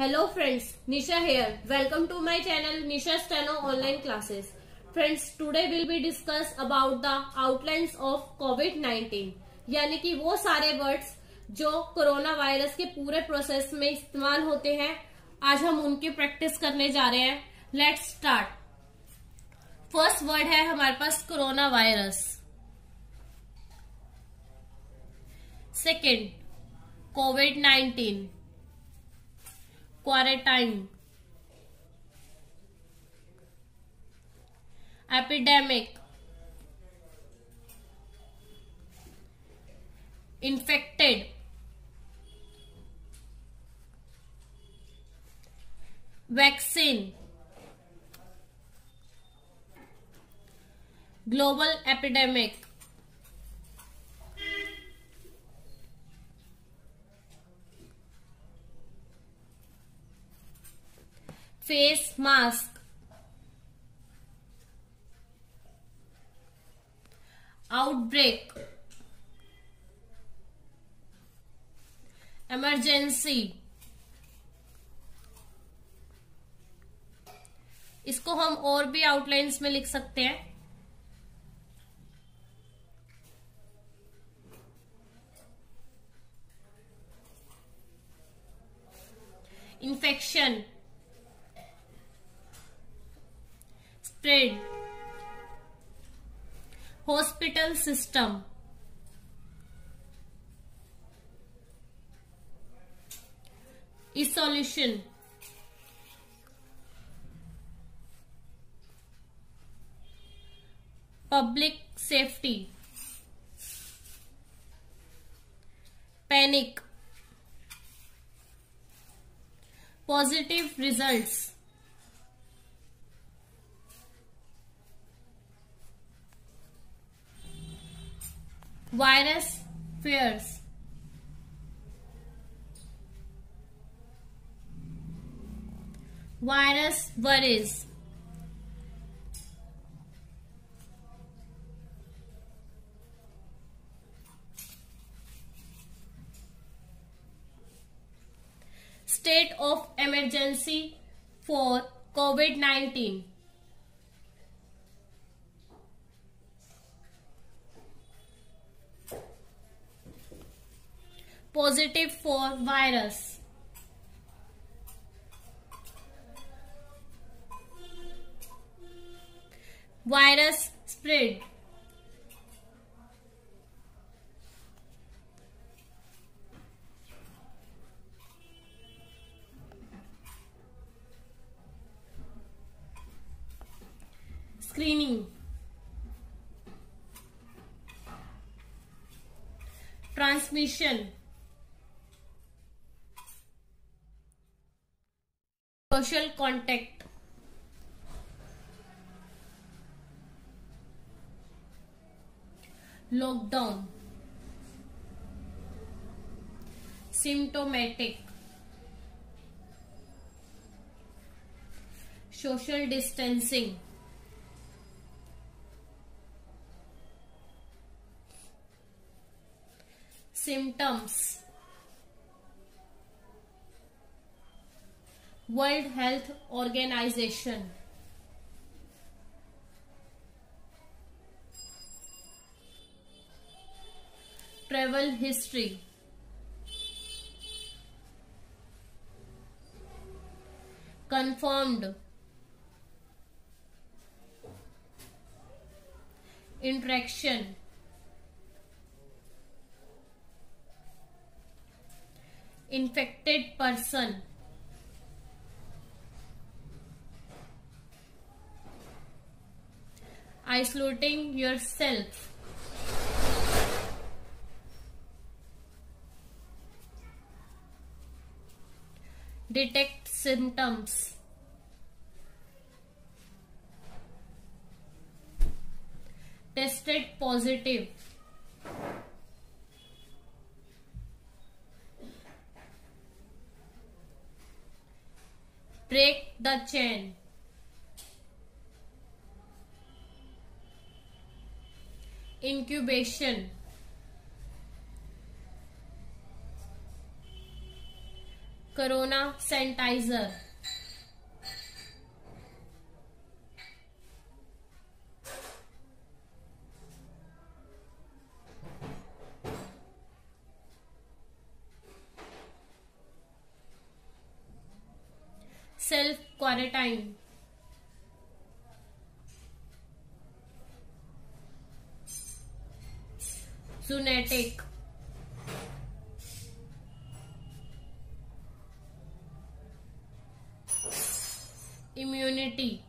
Hello friends Nisha here welcome to my channel Nisha steno online classes friends today will be discuss about the outlines of covid 19 यानी कि वो सारे words जो corona virus के पूरे process में इस्तेमाल होते हैं, आज हम उनके प्रैक्टिस करने जा रहे हैं. लेट्स स्टार्ट फ़र्स्ट वर्ड है हमारे पास corona virus second covid nineteen quarantine. Epidemic. Infected. Vaccine. Global epidemic. Face mask. Outbreak. Emergency. इसको हम और भी आउटलाइंस में लिख सकते हैं। Infection spread hospital system isolation public safety panic positive results virus fears virus worries state of emergency for COVID-19. Positive for virus. virus spread. Screening. Transmission. Social contact lockdown symptomatic social distancing symptoms world health organisation travel history confirmed interaction infected person isolating yourself detect symptoms. Tested positive. Break the chain. Incubation. Corona sanitiser self quarantine zoonotic immunity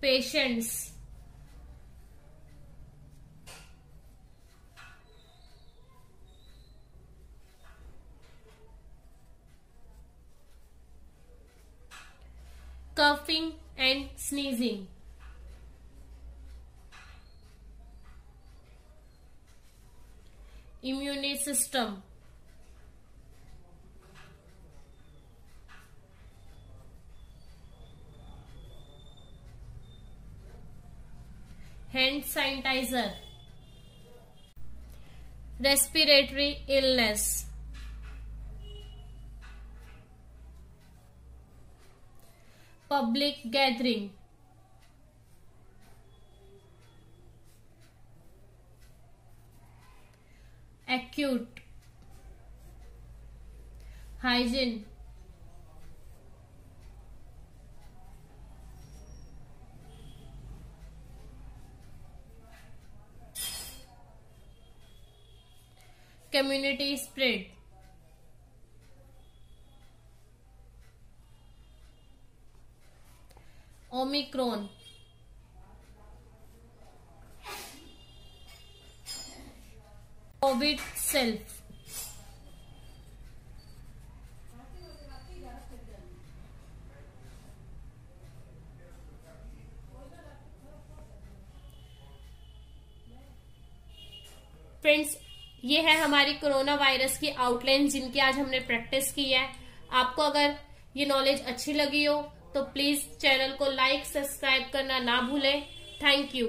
patience coughing and sneezing. Immune system. Hand sanitizer. Respiratory illness public gathering acute hygiene community spread omicron COVID self. Friends ये है हमारी corona virus की outline जिनकी आज हमने practice की है आपको अगर ये नॉलेज अच्छी लगी हो तो प्लीज़ चैनल को लाइक सब्सक्राइब करना ना भूलें। Thank you